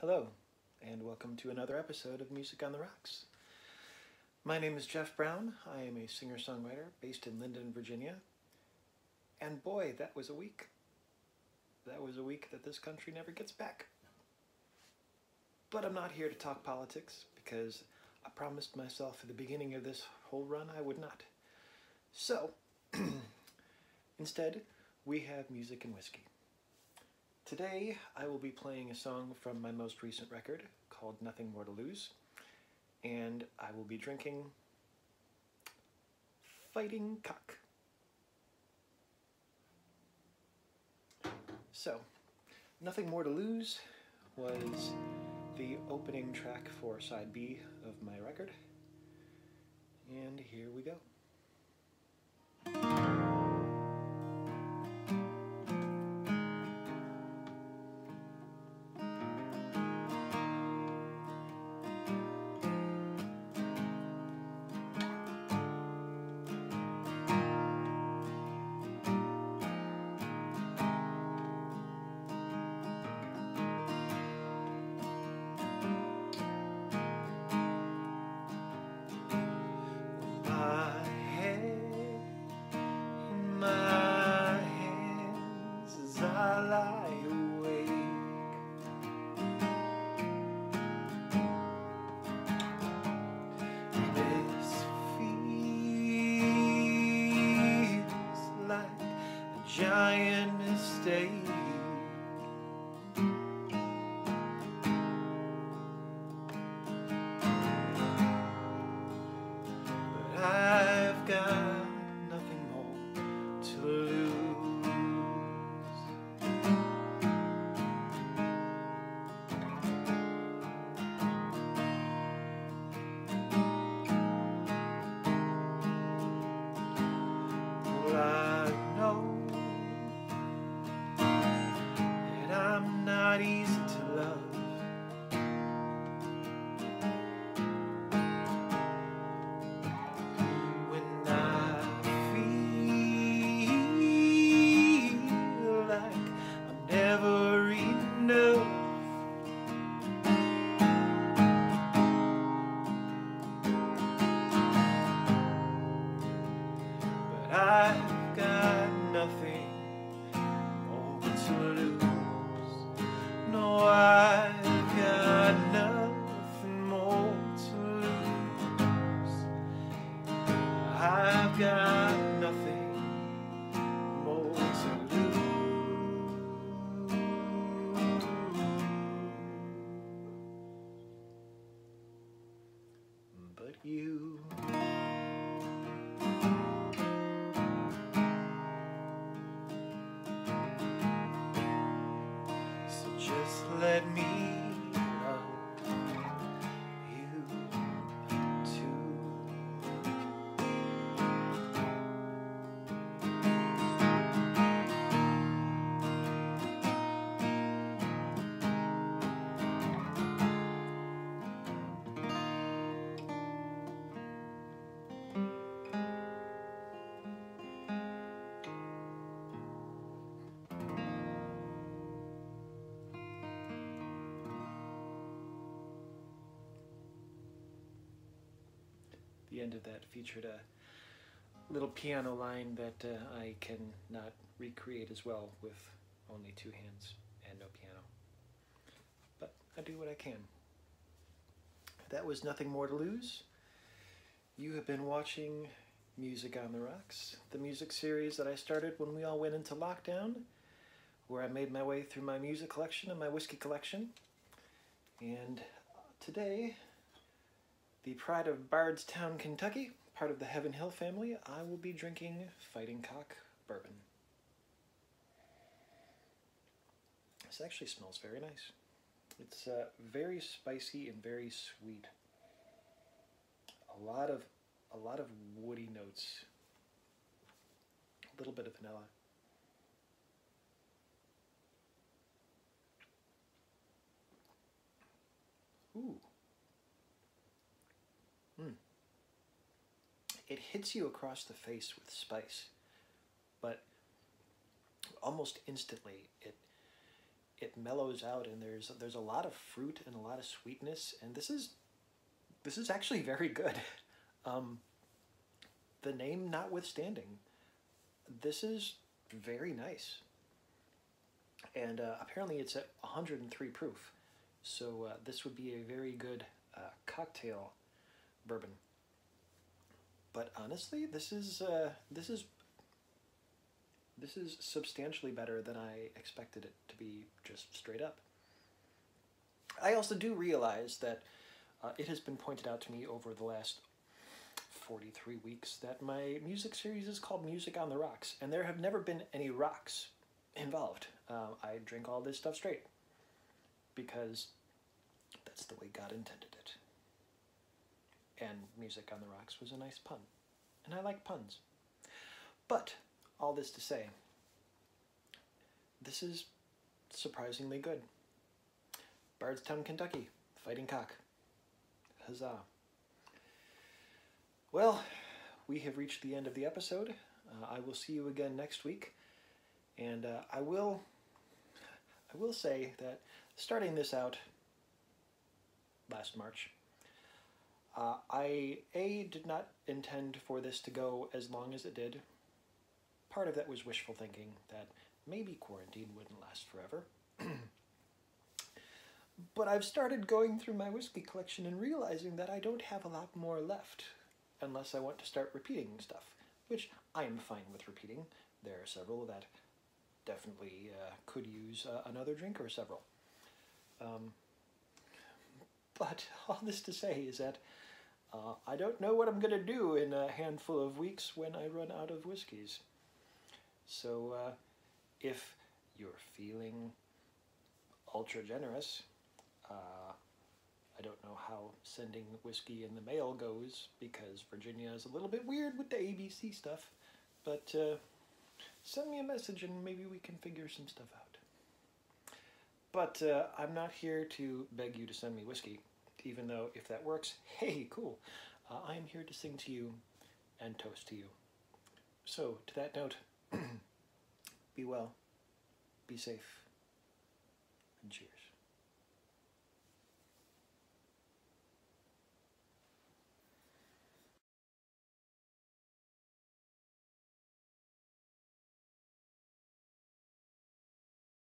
Hello, and welcome to another episode of Music on the Rocks. My name is Jeff Brown. I am a singer songwriter based in Linden, Virginia. And boy, that was a week. That was a week that this country never gets back. But I'm not here to talk politics because I promised myself at the beginning of this whole run I would not. So, instead, we have music and whiskey. Today, I will be playing a song from my most recent record called Nothing More to Lose, and I will be drinking Fighting Cock. So, Nothing More to Lose was the opening track for side B of my record, and here we go. Giant mistake. I've got nothing more to lose. No, I've got nothing more to lose. I've got The end of that featured a little piano line that uh, I cannot recreate as well with only two hands and no piano. But I do what I can. That was Nothing More to Lose. You have been watching Music on the Rocks, the music series that I started when we all went into lockdown, where I made my way through my music collection and my whiskey collection. And today, the pride of Bardstown, Kentucky, part of the Heaven Hill family, I will be drinking Fighting Cock bourbon. This actually smells very nice. It's uh, very spicy and very sweet. A lot of a lot of woody notes. A little bit of vanilla. Ooh. Mm. It hits you across the face with spice, but almost instantly it it mellows out, and there's there's a lot of fruit and a lot of sweetness, and this is this is actually very good. Um, the name notwithstanding, this is very nice. And uh, apparently it's at 103 proof, so uh, this would be a very good uh, cocktail bourbon. But honestly, this is uh, this is this is substantially better than I expected it to be just straight up. I also do realize that uh, it has been pointed out to me over the last 43 weeks that my music series is called Music on the Rocks, and there have never been any rocks involved. Uh, I drink all this stuff straight because that's the way God intended it. And Music on the Rocks was a nice pun, and I like puns. But all this to say, this is surprisingly good. Bardstown, Kentucky, Fighting Cock. Huzzah. Well, we have reached the end of the episode. Uh, I will see you again next week. And uh, I will I will say that starting this out last March, uh, I A did not intend for this to go as long as it did. Part of that was wishful thinking that maybe quarantine wouldn't last forever. but I've started going through my whiskey collection and realizing that I don't have a lot more left unless I want to start repeating stuff, which I am fine with repeating. There are several that definitely uh, could use uh, another drink or several. Um, but all this to say is that uh, I don't know what I'm going to do in a handful of weeks when I run out of whiskeys. So uh, if you're feeling ultra generous, uh, I don't know how sending whiskey in the mail goes because Virginia is a little bit weird with the ABC stuff, but uh, send me a message and maybe we can figure some stuff out. But uh, I'm not here to beg you to send me whiskey, even though if that works, hey, cool. Uh, I am here to sing to you and toast to you. So, to that note, be well, be safe, and cheers.